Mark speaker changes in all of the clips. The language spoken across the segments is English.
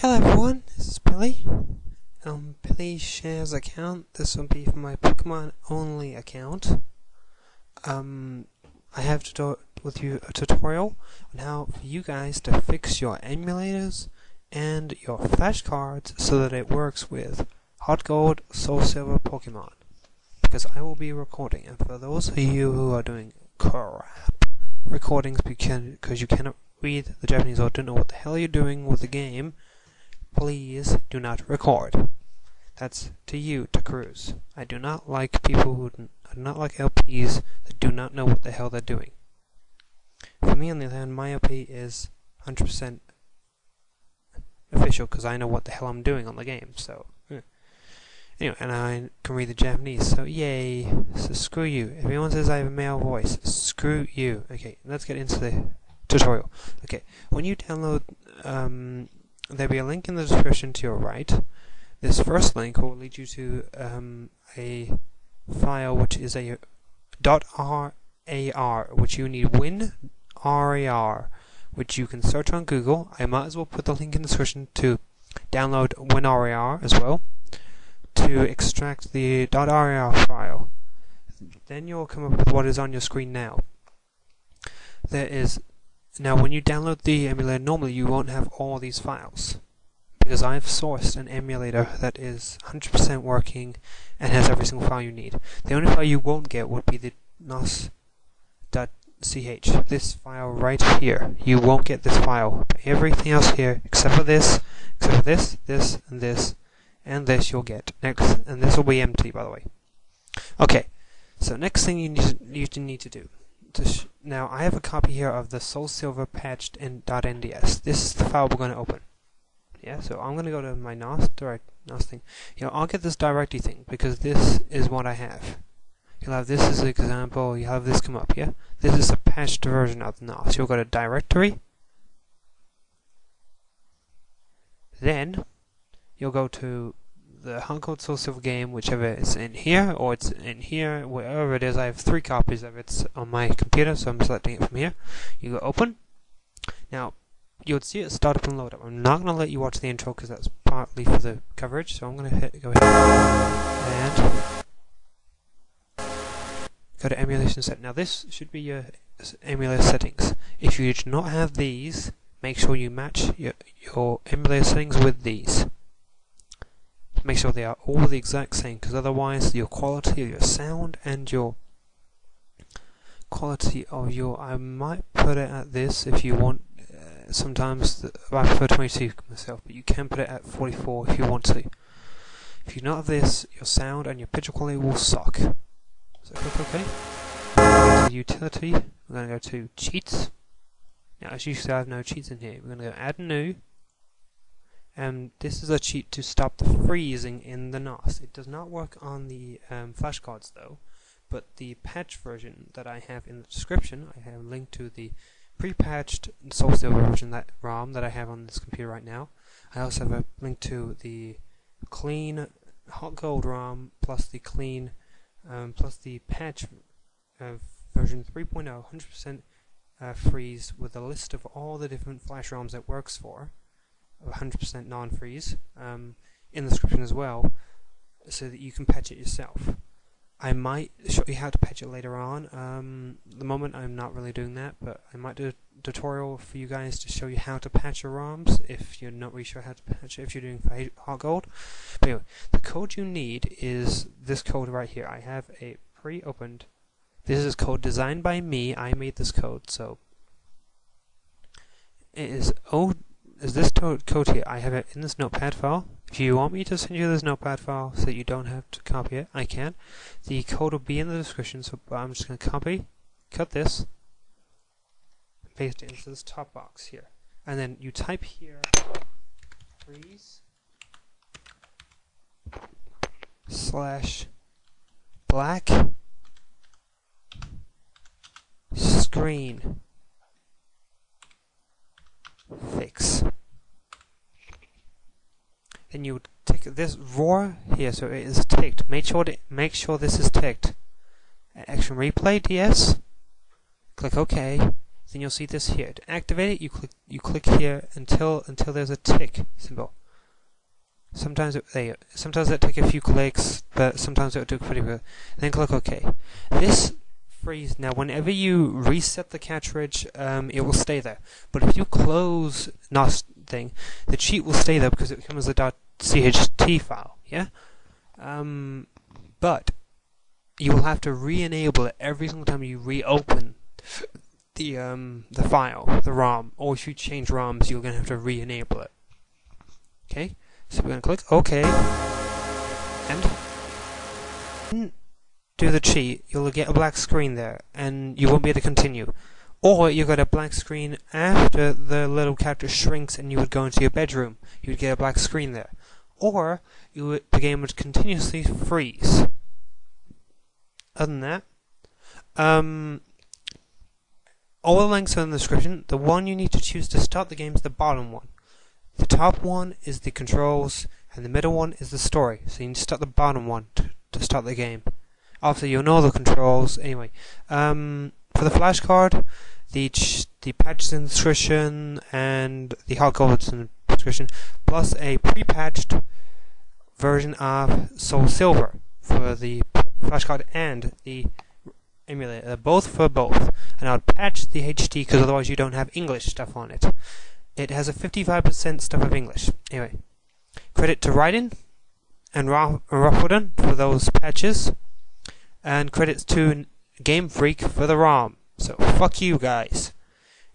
Speaker 1: Hello everyone, this is Billy. Um, Billy shares account. This will be for my Pokemon only account. Um, I have to do with you a tutorial on how for you guys to fix your emulators and your flashcards so that it works with Heart Gold, Soul Silver Pokemon. Because I will be recording, and for those of you who are doing crap recordings because you cannot read the Japanese or don't know what the hell you're doing with the game, please do not record. That's to you, to Cruz. I do not like people who do not like LPs that do not know what the hell they're doing. For me, on the other hand, my LP is 100% official because I know what the hell I'm doing on the game. So, anyway, and I can read the Japanese. So, yay! So screw you. If anyone says I have a male voice, screw you. Okay, let's get into the tutorial. Okay, when you download, um, there'll be a link in the description to your right. This first link will lead you to um, a file which is a .rar, which you need win rar, which you can search on Google. I might as well put the link in the description to download WinRAR as well to extract the .rar file. Then you'll come up with what is on your screen now. There is now, when you download the emulator, normally you won't have all these files. Because I've sourced an emulator that is 100% working and has every single file you need. The only file you won't get would be the nos.ch, this file right here. You won't get this file. Everything else here, except for this, except for this, this, and this, and this you'll get. Next, and this will be empty, by the way. Okay, so next thing you need to, you need to do to now I have a copy here of the Soul Silver patched in .nds. This is the file we're going to open. Yeah, so I'm going to go to my NOS direct NOS thing. You know, I'll get this directory thing because this is what I have. You'll have this as an example. You'll have this come up. Yeah, this is a patched version of NOS. You'll go to directory. Then you'll go to the Soul Silver game, whichever it's in here or it's in here, wherever it is. I have three copies of it on my computer, so I'm selecting it from here. You go open. Now, you'll see it start up and load up. I'm not going to let you watch the intro because that's partly for the coverage, so I'm going to hit go ahead and go to emulation set. Now, this should be your emulator settings. If you do not have these, make sure you match your, your emulator settings with these make sure they are all the exact same because otherwise your quality of your sound and your quality of your I might put it at this if you want uh, sometimes the, I prefer 22 myself but you can put it at 44 if you want to. If you not this your sound and your picture quality will suck. So click OK utility we're going to go to cheats. Now as you see I have no cheats in here. We're going to go add new um, this is a cheat to stop the freezing in the NOS. It does not work on the um, flashcards though, but the patch version that I have in the description, I have linked to the pre-patched Soul version that ROM that I have on this computer right now. I also have a link to the clean Heart Gold ROM plus the clean um, plus the patch uh, version 3.0 100% uh, freeze with a list of all the different flash ROMs it works for. 100% non-freeze um, in the description as well, so that you can patch it yourself. I might show you how to patch it later on. Um, the moment I'm not really doing that, but I might do a tutorial for you guys to show you how to patch your ROMs if you're not really sure how to patch it if you're doing Heart Gold. But anyway, the code you need is this code right here. I have a pre-opened. This is code designed by me. I made this code, so it is O is this code here. I have it in this notepad file. If you want me to send you this notepad file so that you don't have to copy it, I can. The code will be in the description, so I'm just going to copy, cut this, and paste it into this top box here. And then you type here, freeze, slash, black, screen, fix. Then you would tick this roar here, so it is ticked. Make sure to, make sure this is ticked. Action replay, yes. Click OK. then you'll see this here. To activate it, you click you click here until until there's a tick symbol. Sometimes it they sometimes it take a few clicks, but sometimes it'll do pretty good. Then click OK. This freeze now. Whenever you reset the cartridge, um, it will stay there. But if you close NOS thing, the cheat will stay there because it becomes a .cht file. Yeah. Um, but you will have to re-enable it every single time you reopen the um the file, the ROM, or if you change ROMs, you're gonna have to re-enable it. Okay, so we're gonna click OK, and do the cheat. You'll get a black screen there, and you won't be able to continue. Or you got a black screen after the little character shrinks, and you would go into your bedroom. You would get a black screen there. Or would, the game would continuously freeze. Other than that, um, all the links are in the description. The one you need to choose to start the game is the bottom one. The top one is the controls, and the middle one is the story. So you need to start the bottom one to, to start the game. After you'll know the controls. Anyway, um, for the flashcard, the the the description and the hardcodes in the description, plus a pre-patched version of Soul Silver for the flashcard and the emulator, both for both. And I'll patch the HT because otherwise you don't have English stuff on it. It has a 55% stuff of English. Anyway, credit to Raiden and Raffleton for those patches, and credits to Game Freak for the ROM. So fuck you guys.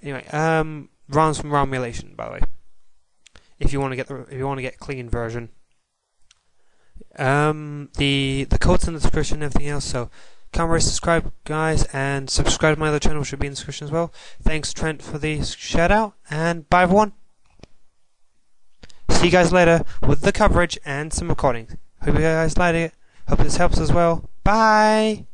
Speaker 1: Anyway, um, ROMs from Romulation, by the way. If you want to get the if you want to get clean version. Um, the the code's in the description everything else. So, come subscribe, guys, and subscribe to my other channel, should be in the description as well. Thanks, Trent, for the shout out, and bye, everyone. See you guys later with the coverage and some recordings. Hope you guys like it. Hope this helps as well. Bye.